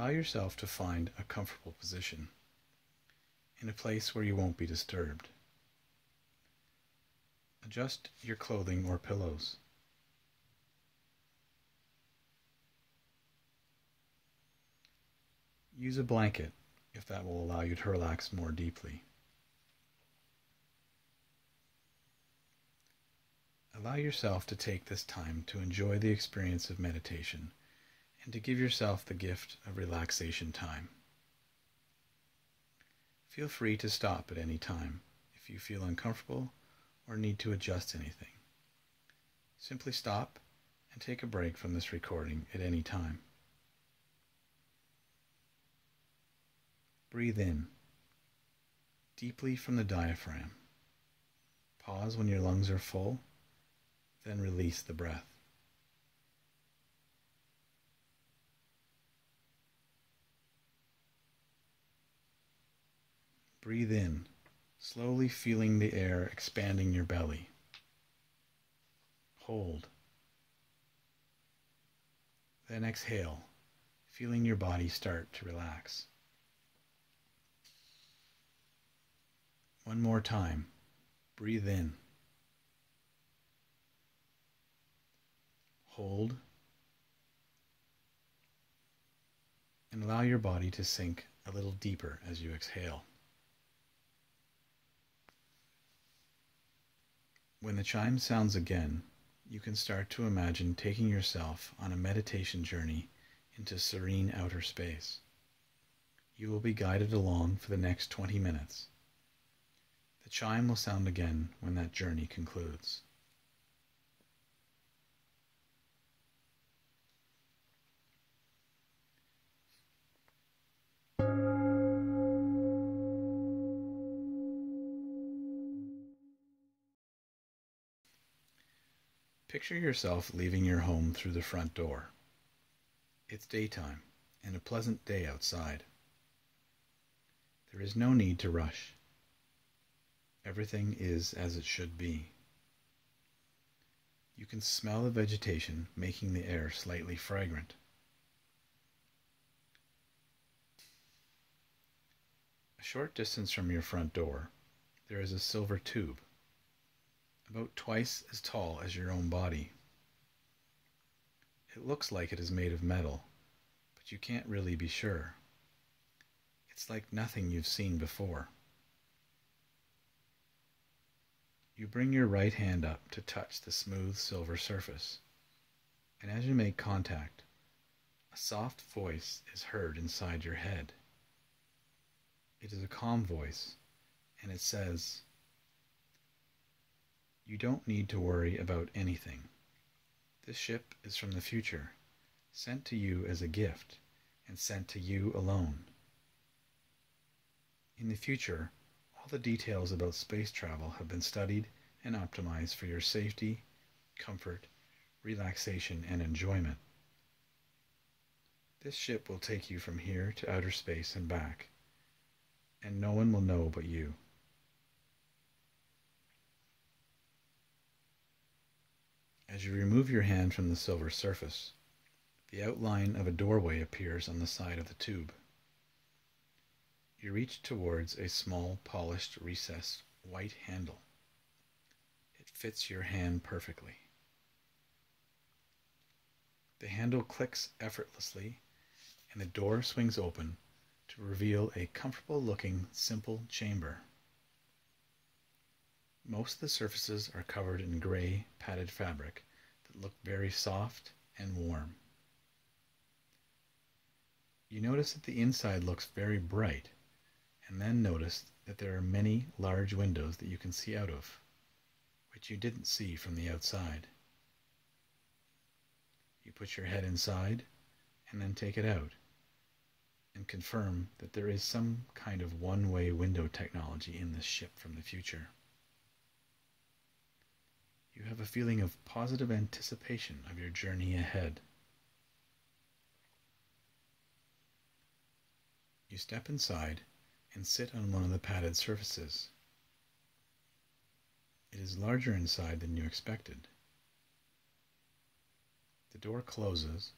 Allow yourself to find a comfortable position in a place where you won't be disturbed. Adjust your clothing or pillows. Use a blanket if that will allow you to relax more deeply. Allow yourself to take this time to enjoy the experience of meditation and to give yourself the gift of relaxation time. Feel free to stop at any time if you feel uncomfortable or need to adjust anything. Simply stop and take a break from this recording at any time. Breathe in deeply from the diaphragm. Pause when your lungs are full, then release the breath. Breathe in, slowly feeling the air expanding your belly. Hold. Then exhale, feeling your body start to relax. One more time. Breathe in. Hold. And allow your body to sink a little deeper as you exhale. When the chime sounds again, you can start to imagine taking yourself on a meditation journey into serene outer space. You will be guided along for the next 20 minutes. The chime will sound again when that journey concludes. Picture yourself leaving your home through the front door. It's daytime and a pleasant day outside. There is no need to rush. Everything is as it should be. You can smell the vegetation making the air slightly fragrant. A short distance from your front door, there is a silver tube about twice as tall as your own body. It looks like it is made of metal, but you can't really be sure. It's like nothing you've seen before. You bring your right hand up to touch the smooth silver surface, and as you make contact, a soft voice is heard inside your head. It is a calm voice, and it says, you don't need to worry about anything. This ship is from the future, sent to you as a gift, and sent to you alone. In the future, all the details about space travel have been studied and optimized for your safety, comfort, relaxation, and enjoyment. This ship will take you from here to outer space and back, and no one will know but you. As you remove your hand from the silver surface, the outline of a doorway appears on the side of the tube. You reach towards a small, polished, recessed white handle. It fits your hand perfectly. The handle clicks effortlessly, and the door swings open to reveal a comfortable looking, simple chamber. Most of the surfaces are covered in gray padded fabric that look very soft and warm. You notice that the inside looks very bright, and then notice that there are many large windows that you can see out of, which you didn't see from the outside. You put your head inside and then take it out and confirm that there is some kind of one-way window technology in this ship from the future. You have a feeling of positive anticipation of your journey ahead. You step inside and sit on one of the padded surfaces. It is larger inside than you expected. The door closes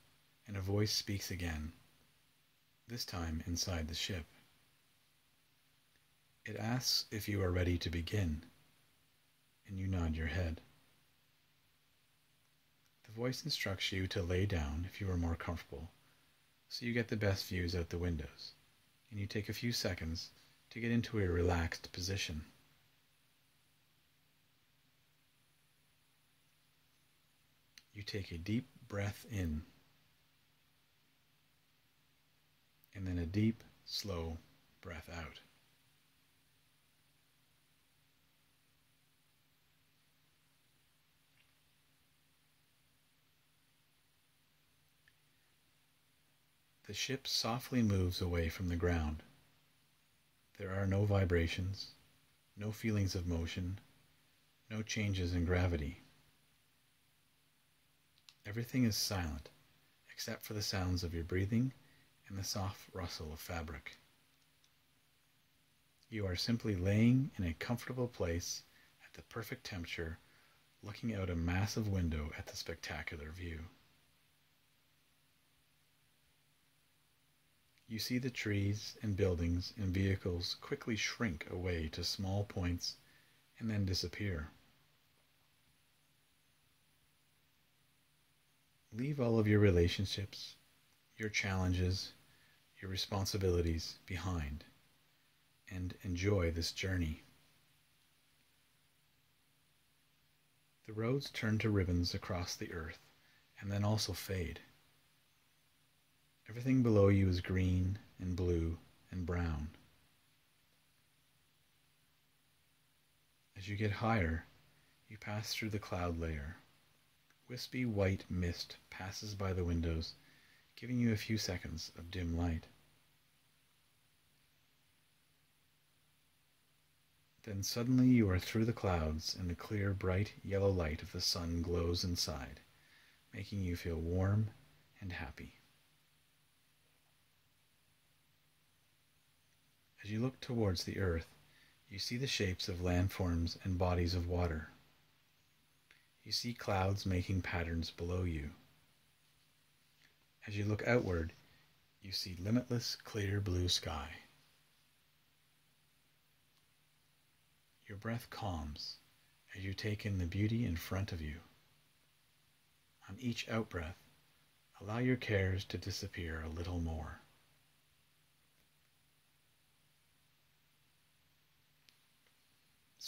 and a voice speaks again. this time inside the ship. It asks if you are ready to begin, and you nod your head. The voice instructs you to lay down if you are more comfortable, so you get the best views out the windows, and you take a few seconds to get into a relaxed position. You take a deep breath in, and then a deep, slow breath out. The ship softly moves away from the ground. There are no vibrations, no feelings of motion, no changes in gravity. Everything is silent except for the sounds of your breathing and the soft rustle of fabric. You are simply laying in a comfortable place at the perfect temperature, looking out a massive window at the spectacular view. You see the trees and buildings and vehicles quickly shrink away to small points and then disappear. Leave all of your relationships, your challenges, your responsibilities behind and enjoy this journey. The roads turn to ribbons across the earth and then also fade. Everything below you is green and blue and brown. As you get higher, you pass through the cloud layer wispy white mist passes by the windows, giving you a few seconds of dim light. Then suddenly you are through the clouds, and the clear, bright yellow light of the sun glows inside, making you feel warm and happy. As you look towards the earth, you see the shapes of landforms and bodies of water. You see clouds making patterns below you. As you look outward, you see limitless clear blue sky. Your breath calms as you take in the beauty in front of you. On each outbreath, allow your cares to disappear a little more.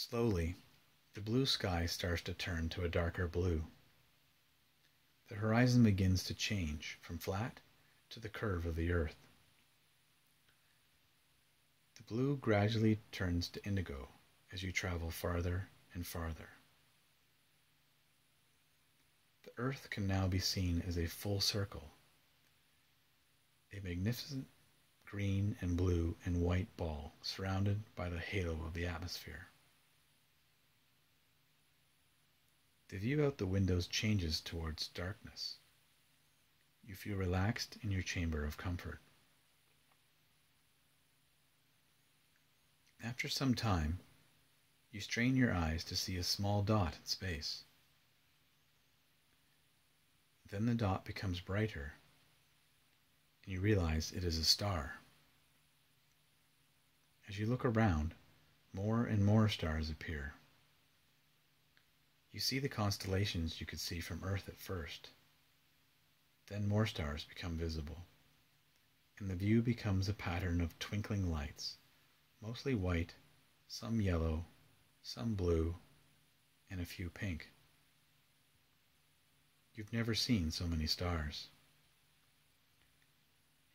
Slowly, the blue sky starts to turn to a darker blue. The horizon begins to change from flat to the curve of the earth. The blue gradually turns to indigo as you travel farther and farther. The earth can now be seen as a full circle, a magnificent green and blue and white ball surrounded by the halo of the atmosphere. The view out the windows changes towards darkness. You feel relaxed in your chamber of comfort. After some time, you strain your eyes to see a small dot in space. Then the dot becomes brighter, and you realize it is a star. As you look around, more and more stars appear. You see the constellations you could see from Earth at first. Then more stars become visible, and the view becomes a pattern of twinkling lights, mostly white, some yellow, some blue, and a few pink. You've never seen so many stars.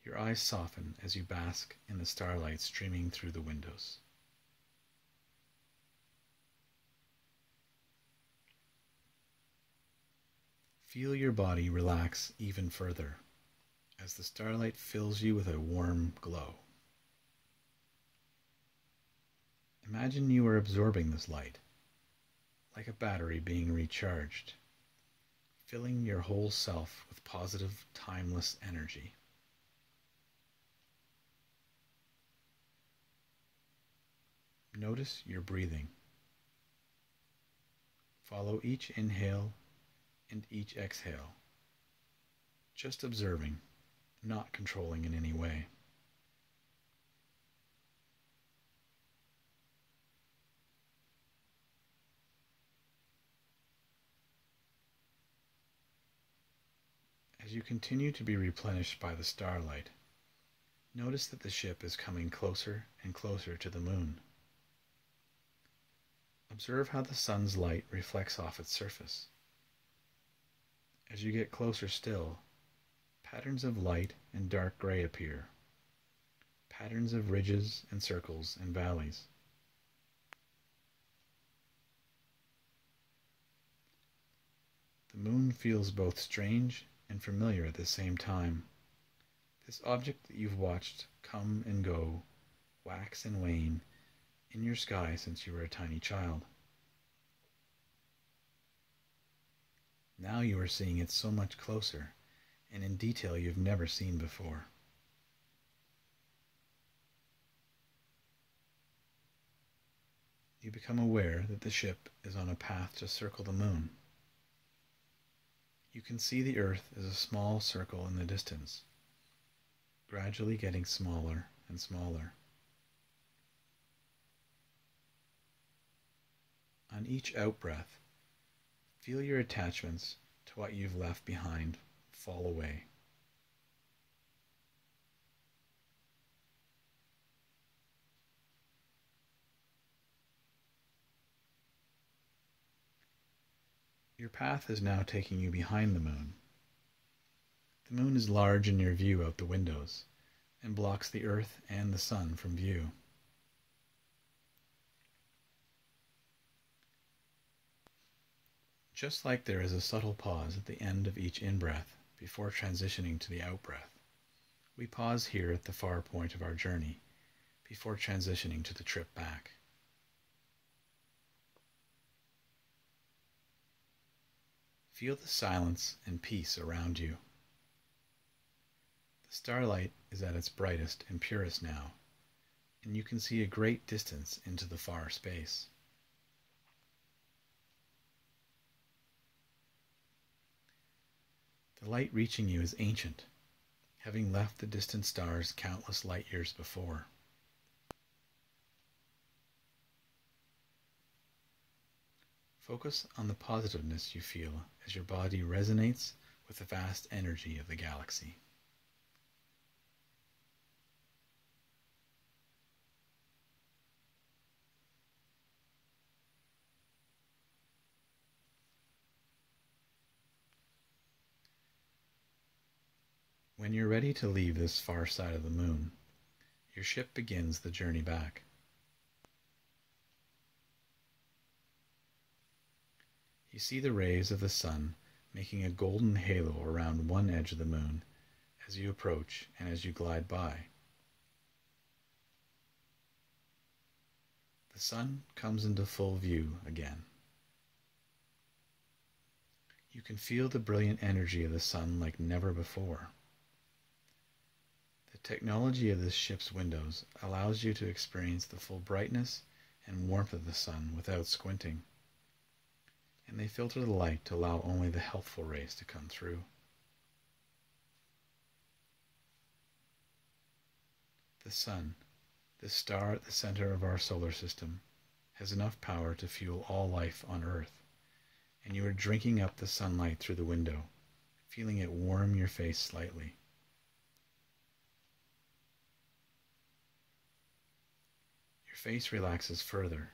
Your eyes soften as you bask in the starlight streaming through the windows. Feel your body relax even further as the starlight fills you with a warm glow. Imagine you are absorbing this light, like a battery being recharged, filling your whole self with positive, timeless energy. Notice your breathing. Follow each inhale and each exhale. Just observing, not controlling in any way. As you continue to be replenished by the starlight, notice that the ship is coming closer and closer to the moon. Observe how the sun's light reflects off its surface. As you get closer still, patterns of light and dark gray appear, patterns of ridges and circles and valleys. The moon feels both strange and familiar at the same time. This object that you've watched come and go, wax and wane, in your sky since you were a tiny child. Now you are seeing it so much closer and in detail you've never seen before. You become aware that the ship is on a path to circle the moon. You can see the Earth as a small circle in the distance, gradually getting smaller and smaller. On each outbreath, Feel your attachments to what you've left behind fall away. Your path is now taking you behind the moon. The moon is large in your view out the windows and blocks the earth and the sun from view. Just like there is a subtle pause at the end of each in-breath before transitioning to the out-breath, we pause here at the far point of our journey before transitioning to the trip back. Feel the silence and peace around you. The starlight is at its brightest and purest now, and you can see a great distance into the far space. The light reaching you is ancient, having left the distant stars countless light years before. Focus on the positiveness you feel as your body resonates with the vast energy of the galaxy. When you're ready to leave this far side of the moon, your ship begins the journey back. You see the rays of the sun making a golden halo around one edge of the moon as you approach and as you glide by. The sun comes into full view again. You can feel the brilliant energy of the sun like never before. Technology of this ship's windows allows you to experience the full brightness and warmth of the sun without squinting. And they filter the light to allow only the healthful rays to come through. The sun, the star at the center of our solar system, has enough power to fuel all life on Earth, and you are drinking up the sunlight through the window, feeling it warm your face slightly. Face relaxes further,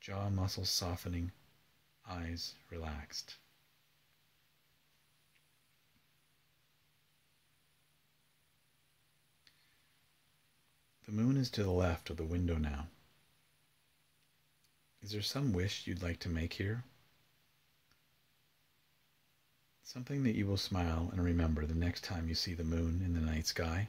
jaw muscles softening, eyes relaxed. The moon is to the left of the window now. Is there some wish you'd like to make here? Something that you will smile and remember the next time you see the moon in the night sky?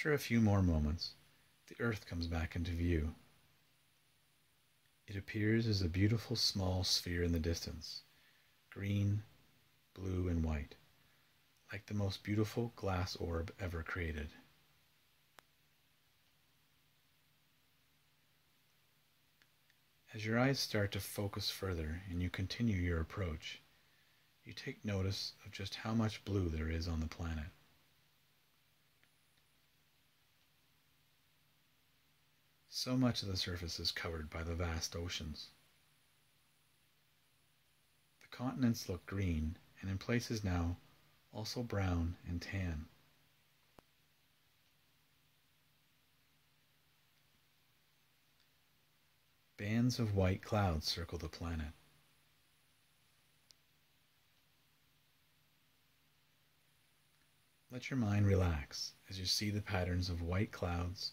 After a few more moments, the Earth comes back into view. It appears as a beautiful small sphere in the distance, green, blue, and white, like the most beautiful glass orb ever created. As your eyes start to focus further and you continue your approach, you take notice of just how much blue there is on the planet. So much of the surface is covered by the vast oceans. The continents look green and in places now also brown and tan. Bands of white clouds circle the planet. Let your mind relax as you see the patterns of white clouds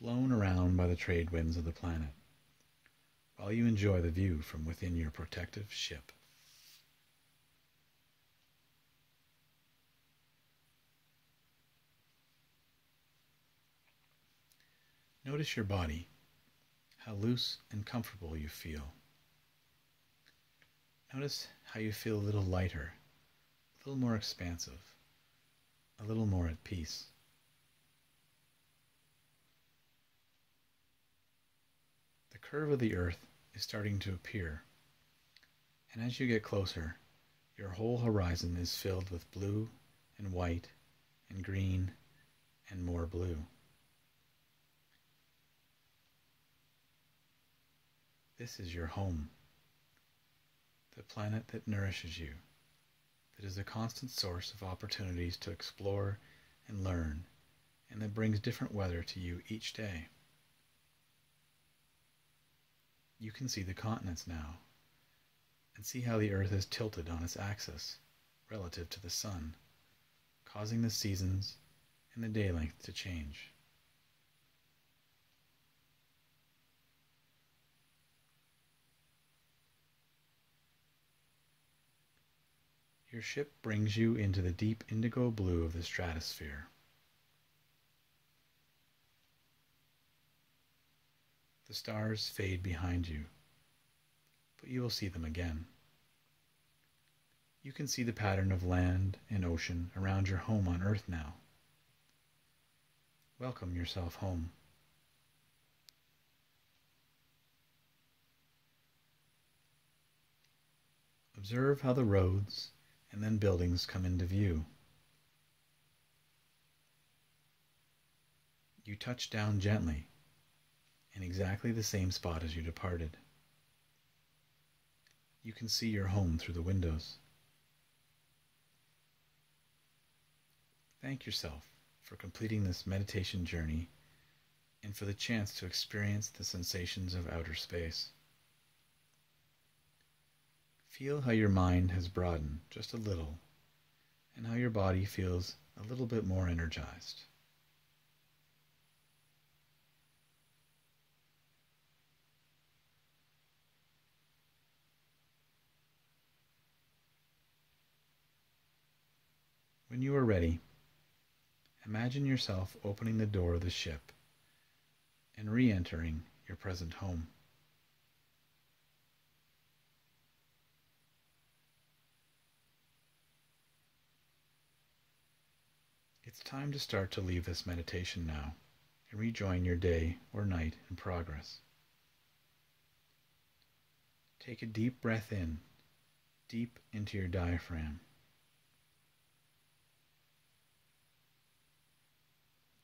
blown around by the trade winds of the planet, while you enjoy the view from within your protective ship. Notice your body, how loose and comfortable you feel. Notice how you feel a little lighter, a little more expansive, a little more at peace. Curve of the earth is starting to appear, and as you get closer, your whole horizon is filled with blue and white and green and more blue. This is your home, the planet that nourishes you, that is a constant source of opportunities to explore and learn, and that brings different weather to you each day. You can see the continents now, and see how the Earth is tilted on its axis relative to the Sun, causing the seasons and the day length to change. Your ship brings you into the deep indigo blue of the stratosphere. The stars fade behind you, but you will see them again. You can see the pattern of land and ocean around your home on Earth now. Welcome yourself home. Observe how the roads and then buildings come into view. You touch down gently in exactly the same spot as you departed. You can see your home through the windows. Thank yourself for completing this meditation journey and for the chance to experience the sensations of outer space. Feel how your mind has broadened just a little and how your body feels a little bit more energized. When you are ready, imagine yourself opening the door of the ship and re entering your present home. It's time to start to leave this meditation now and rejoin your day or night in progress. Take a deep breath in, deep into your diaphragm.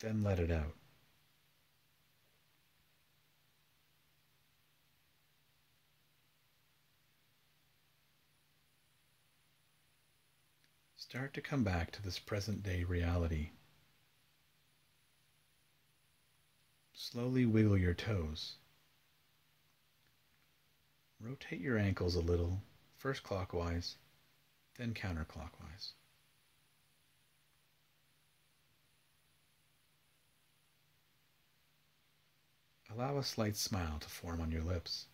Then let it out. Start to come back to this present day reality. Slowly wiggle your toes. Rotate your ankles a little, first clockwise, then counterclockwise. Allow a slight smile to form on your lips.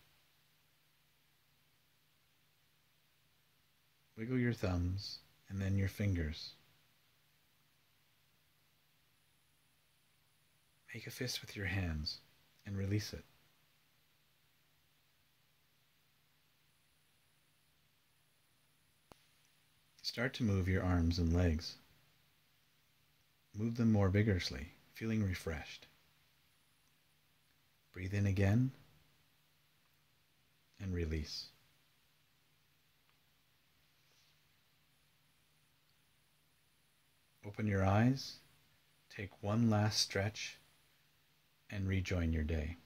Wiggle your thumbs and then your fingers. Make a fist with your hands and release it. Start to move your arms and legs. Move them more vigorously, feeling refreshed. Breathe in again and release. Open your eyes, take one last stretch, and rejoin your day.